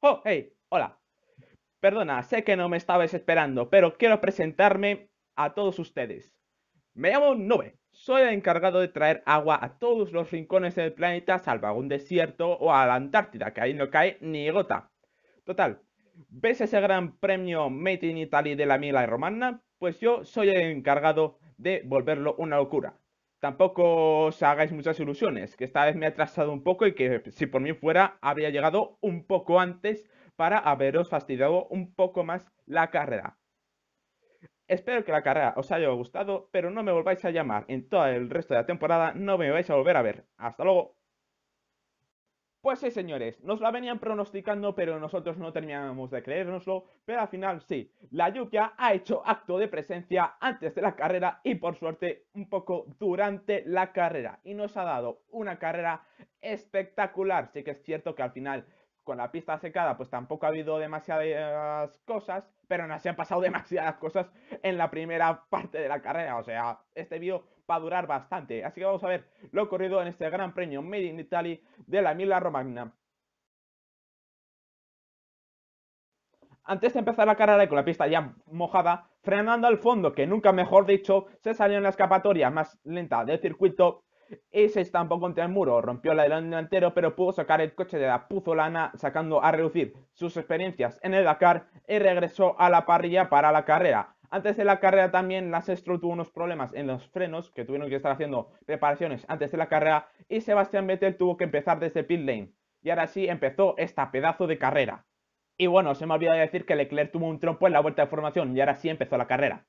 Oh, hey, hola. Perdona, sé que no me estabais esperando, pero quiero presentarme a todos ustedes. Me llamo Nube. Soy el encargado de traer agua a todos los rincones del planeta, salvo algún desierto o a la Antártida, que ahí no cae ni gota. Total, ¿ves ese gran premio Made in Italy de la Mila Romana? Pues yo soy el encargado de volverlo una locura. Tampoco os hagáis muchas ilusiones, que esta vez me he atrasado un poco y que si por mí fuera habría llegado un poco antes para haberos fastidiado un poco más la carrera. Espero que la carrera os haya gustado, pero no me volváis a llamar en todo el resto de la temporada, no me vais a volver a ver. Hasta luego. Pues sí, señores, nos la venían pronosticando, pero nosotros no terminábamos de creérnoslo, pero al final sí, la lluvia ha hecho acto de presencia antes de la carrera y por suerte un poco durante la carrera y nos ha dado una carrera espectacular. Sí que es cierto que al final con la pista secada pues tampoco ha habido demasiadas cosas, pero nos han pasado demasiadas cosas en la primera parte de la carrera, o sea, este vídeo va a durar bastante. Así que vamos a ver lo ocurrido en este gran premio Made in Italy de la Mila Romagna. Antes de empezar la carrera y con la pista ya mojada, frenando al fondo, que nunca mejor dicho, se salió en la escapatoria más lenta del circuito y se estampó contra el muro, rompió la delantero, pero pudo sacar el coche de la puzolana, sacando a reducir sus experiencias en el Dakar y regresó a la parrilla para la carrera. Antes de la carrera también la Sestro tuvo unos problemas en los frenos, que tuvieron que estar haciendo reparaciones antes de la carrera, y Sebastián Vettel tuvo que empezar desde pit lane. Y ahora sí empezó esta pedazo de carrera. Y bueno, se me ha olvidado decir que Leclerc tuvo un trompo en la vuelta de formación y ahora sí empezó la carrera.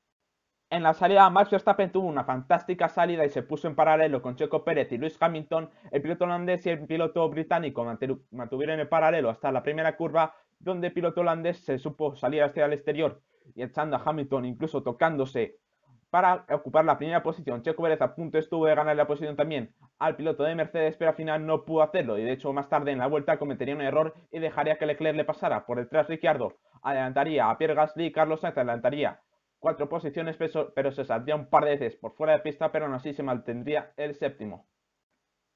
En la salida, Max Verstappen tuvo una fantástica salida y se puso en paralelo con Checo Pérez y Lewis Hamilton. El piloto holandés y el piloto británico mantuvieron el paralelo hasta la primera curva, donde el piloto holandés se supo salir hacia el exterior y echando a Hamilton, incluso tocándose para ocupar la primera posición. Checo Pérez a punto estuvo de ganar la posición también al piloto de Mercedes, pero al final no pudo hacerlo y de hecho más tarde en la vuelta cometería un error y dejaría que Leclerc le pasara. Por detrás Ricciardo adelantaría a Pierre Gasly y Carlos Sainz adelantaría cuatro posiciones, pero se saldría un par de veces por fuera de pista, pero aún así se mantendría el séptimo.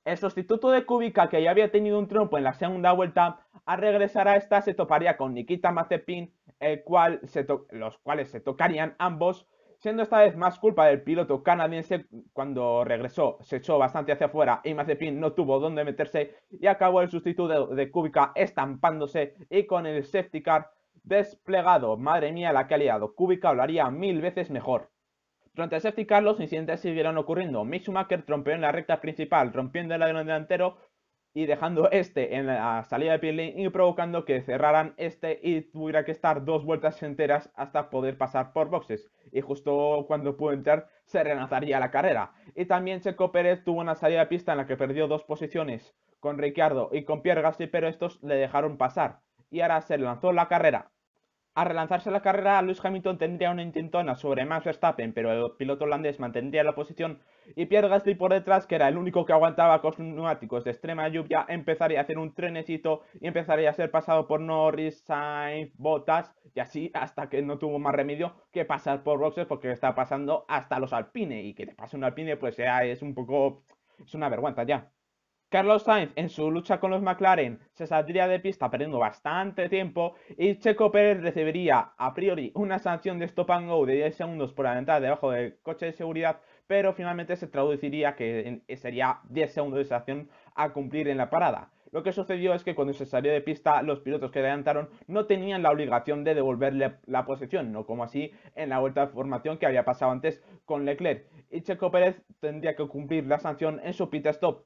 El sustituto de Kubica, que ya había tenido un trompo en la segunda vuelta, al regresar a esta se toparía con Nikita Mazepin, el cual los cuales se tocarían ambos, siendo esta vez más culpa del piloto canadiense cuando regresó, se echó bastante hacia afuera y Mazepin no tuvo dónde meterse y acabó el sustituto de Kubica estampándose y con el safety car desplegado. Madre mía la que ha liado, Kubica hablaría mil veces mejor. Durante el safety car los incidentes siguieron ocurriendo. Mick Schumacher trompeó en la recta principal, rompiendo el alerón delantero y dejando este en la salida de pit y provocando que cerraran este y tuviera que estar dos vueltas enteras hasta poder pasar por boxes. Y justo cuando pudo entrar se relanzaría la carrera. Y también Checo Pérez tuvo una salida de pista en la que perdió dos posiciones con Ricciardo y con Pierre Gasly, pero estos le dejaron pasar. Y ahora se lanzó la carrera. Al relanzarse la carrera, Lewis Hamilton tendría una intentona sobre Max Verstappen, pero el piloto holandés mantendría la posición y Pierre Gasly por detrás, que era el único que aguantaba con neumáticos de extrema lluvia, empezaría a hacer un trenecito y empezaría a ser pasado por Norris, Sainz, Bottas y así hasta que no tuvo más remedio que pasar por boxes porque está pasando hasta los Alpine y que te pase un Alpine pues ya es un poco... es una vergüenza ya. Carlos Sainz en su lucha con los McLaren se saldría de pista perdiendo bastante tiempo y Checo Pérez recibiría a priori una sanción de stop and go de 10 segundos por adelantar debajo del coche de seguridad, pero finalmente se traduciría que sería 10 segundos de sanción a cumplir en la parada. Lo que sucedió es que cuando se salió de pista, los pilotos que adelantaron no tenían la obligación de devolverle la posición, no como así en la vuelta de formación que había pasado antes con Leclerc. Y Checo Pérez tendría que cumplir la sanción en su pit stop.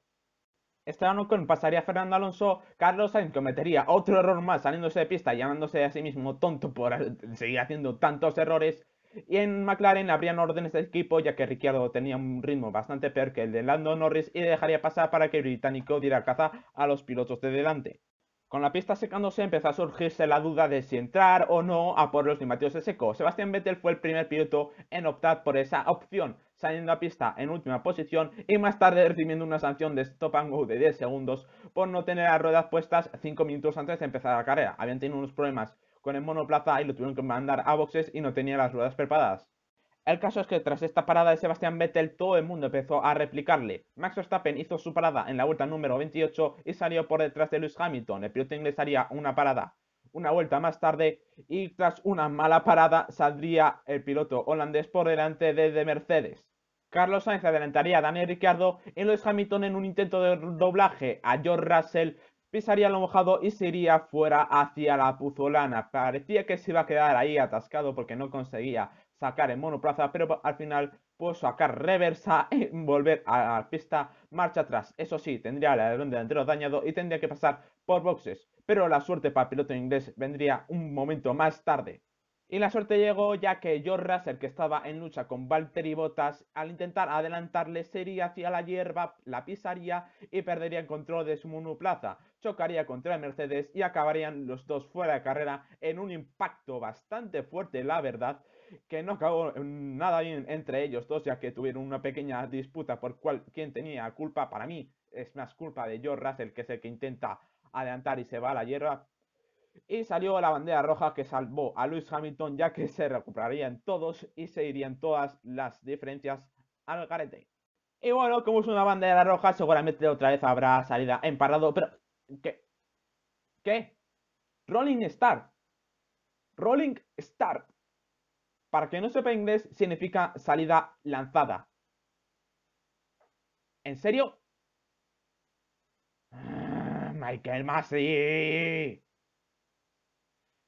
Esteban Ocon pasaría a Fernando Alonso, Carlos Sainz cometería otro error más saliéndose de pista llamándose a sí mismo tonto por seguir haciendo tantos errores. Y en McLaren habrían órdenes de equipo ya que Ricciardo tenía un ritmo bastante peor que el de Lando Norris y dejaría pasar para que el británico diera caza a los pilotos de delante. Con la pista secándose empezó a surgirse la duda de si entrar o no a por los neumáticos de seco. Sebastián Vettel fue el primer piloto en optar por esa opción, saliendo a pista en última posición y más tarde recibiendo una sanción de stop and go de 10 segundos por no tener las ruedas puestas 5 minutos antes de empezar la carrera. Habían tenido unos problemas con el monoplaza y lo tuvieron que mandar a boxes y no tenía las ruedas preparadas. El caso es que tras esta parada de Sebastián Vettel, todo el mundo empezó a replicarle. Max Verstappen hizo su parada en la vuelta número 28 y salió por detrás de Lewis Hamilton. El piloto inglés haría una parada una vuelta más tarde y tras una mala parada saldría el piloto holandés por delante de, de Mercedes. Carlos Sainz adelantaría a Daniel Ricciardo y Lewis Hamilton en un intento de doblaje a George Russell pisaría lo mojado y se iría fuera hacia la puzolana. Parecía que se iba a quedar ahí atascado porque no conseguía sacar en monoplaza, pero al final pudo sacar reversa y volver a la pista marcha atrás. Eso sí, tendría el alerón delantero dañado y tendría que pasar por boxes. Pero la suerte para el piloto inglés vendría un momento más tarde. Y la suerte llegó ya que George Russell, que estaba en lucha con Valtteri Bottas, al intentar adelantarle sería hacia la hierba, la pisaría y perdería el control de su monoplaza. Chocaría contra el Mercedes y acabarían los dos fuera de carrera en un impacto bastante fuerte, la verdad, que no acabó nada bien entre ellos dos, ya que tuvieron una pequeña disputa por cuál, quién tenía culpa. Para mí es más culpa de George Russell, que es el que intenta adelantar y se va a la hierba. Y salió la bandera roja que salvó a Lewis Hamilton, ya que se recuperarían todos y se irían todas las diferencias al garete. Y bueno, como es una bandera roja, seguramente otra vez habrá salida en parado, pero... ¿Qué? ¿Qué? Rolling Start. Rolling Start. Para que no sepa inglés, significa salida lanzada. ¿En serio? Ah, Michael Massey.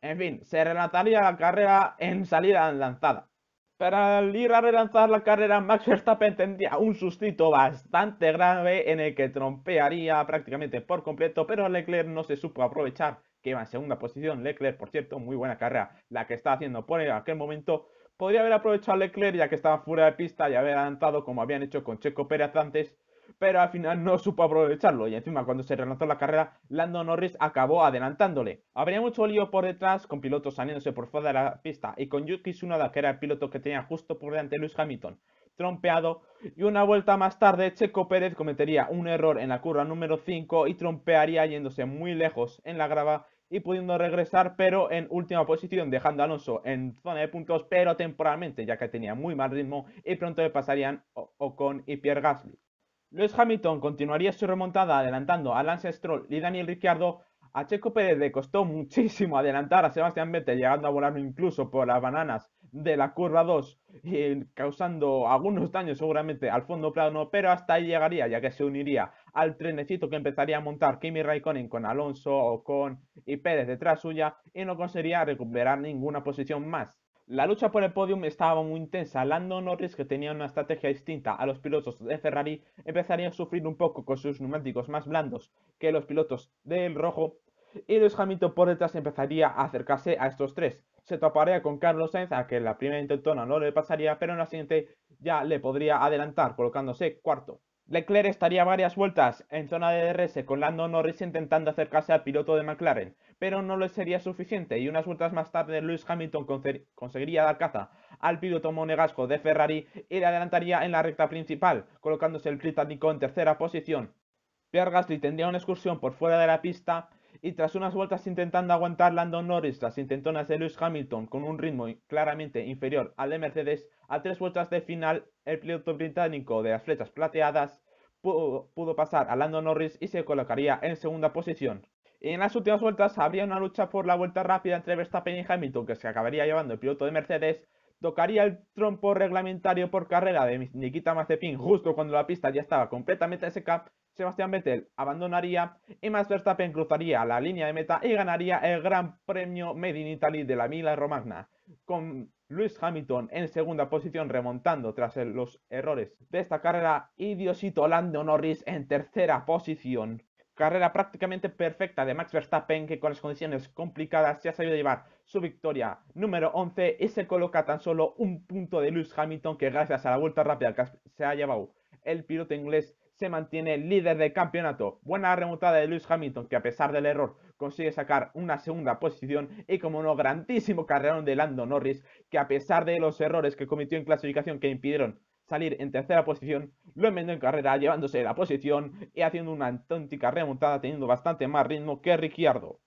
En fin, se relataría la carrera en salida lanzada. Para al ir a relanzar la carrera, Max Verstappen tendría un sustito bastante grave en el que trompearía prácticamente por completo, pero Leclerc no se supo aprovechar que iba en segunda posición. Leclerc, por cierto, muy buena carrera la que está haciendo por aquel momento. Podría haber aprovechado Leclerc ya que estaba fuera de pista y haber adelantado como habían hecho con Checo Pérez antes, pero al final no supo aprovecharlo y encima cuando se relanzó la carrera, Lando Norris acabó adelantándole. Habría mucho lío por detrás con pilotos saliéndose por fuera de la pista y con Yuki Tsunoda que era el piloto que tenía justo por delante de Lewis Hamilton trompeado y una vuelta más tarde Checo Pérez cometería un error en la curva número 5 y trompearía yéndose muy lejos en la grava y pudiendo regresar, pero en última posición, dejando a Alonso en zona de puntos, pero temporalmente, ya que tenía muy mal ritmo y pronto le pasarían Ocon y Pierre Gasly. Lewis Hamilton continuaría su remontada adelantando a Lance Stroll y Daniel Ricciardo. A Checo Pérez le costó muchísimo adelantar a Sebastián Vettel, llegando a volar incluso por las bananas de la curva 2 y causando algunos daños seguramente al fondo plano, pero hasta ahí llegaría ya que se uniría al trenecito que empezaría a montar Kimi Raikkonen con Alonso, Ocon y Pérez detrás suya y no conseguiría recuperar ninguna posición más. La lucha por el podium estaba muy intensa. Lando Norris, que tenía una estrategia distinta a los pilotos de Ferrari, empezaría a sufrir un poco con sus neumáticos más blandos que los pilotos del rojo. Y Lewis Hamilton por detrás empezaría a acercarse a estos tres se toparía con Carlos Sainz, a que la primera intentona no le pasaría, pero en la siguiente ya le podría adelantar, colocándose cuarto. Leclerc estaría varias vueltas en zona de DRS con Lando Norris intentando acercarse al piloto de McLaren, pero no le sería suficiente y unas vueltas más tarde Lewis Hamilton conseguiría dar caza al piloto monegasco de Ferrari y le adelantaría en la recta principal, colocándose el británico en tercera posición. Pierre Gasly tendría una excursión por fuera de la pista y tras unas vueltas intentando aguantar Lando Norris las intentonas de Lewis Hamilton con un ritmo claramente inferior al de Mercedes, a tres vueltas de final el piloto británico de las flechas plateadas pudo, pasar a Lando Norris y se colocaría en segunda posición. Y en las últimas vueltas habría una lucha por la vuelta rápida entre Verstappen y Hamilton que se acabaría llevando el piloto de Mercedes, tocaría el trompo reglamentario por carrera de Nikita Mazepin justo cuando la pista ya estaba completamente seca. Sebastián Vettel abandonaría y Max Verstappen cruzaría la línea de meta y ganaría el Gran Premio Made in Italy de la Mila Romagna, con Lewis Hamilton en segunda posición remontando tras los errores de esta carrera y Diosito Lando Norris en tercera posición. Carrera prácticamente perfecta de Max Verstappen que con las condiciones complicadas se ha sabido llevar su victoria número 11 y se coloca tan solo un punto de Lewis Hamilton que gracias a la vuelta rápida que se ha llevado el piloto inglés se mantiene líder del campeonato. Buena remontada de Lewis Hamilton, que a pesar del error consigue sacar una segunda posición. Y como no, grandísimo carrerón de Lando Norris, que a pesar de los errores que cometió en clasificación que impidieron salir en tercera posición, lo enmendó en carrera, llevándose la posición y haciendo una auténtica remontada, teniendo bastante más ritmo que Ricciardo.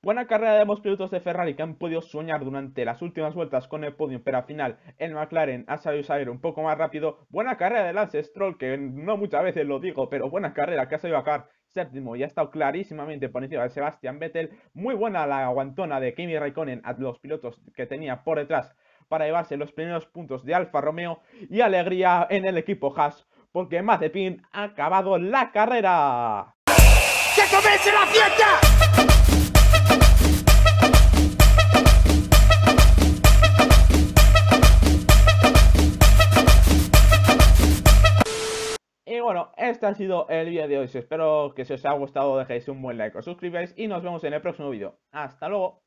Buena carrera de ambos pilotos de Ferrari que han podido soñar durante las últimas vueltas con el podium, pero al final el McLaren ha sabido salir un poco más rápido. Buena carrera de Lance Stroll, que no muchas veces lo digo, pero buena carrera que ha sabido acá séptimo y ha estado clarísimamente por encima de Sebastian Vettel. Muy buena la aguantona de Kimi Raikkonen a los pilotos que tenía por detrás para llevarse los primeros puntos de Alfa Romeo y alegría en el equipo Haas porque Mazepin ha acabado la carrera. ¡Que comience la fiesta! bueno, este ha sido el vídeo de hoy. Espero que si os ha gustado dejéis un buen like, os suscribáis y nos vemos en el próximo vídeo. Hasta luego.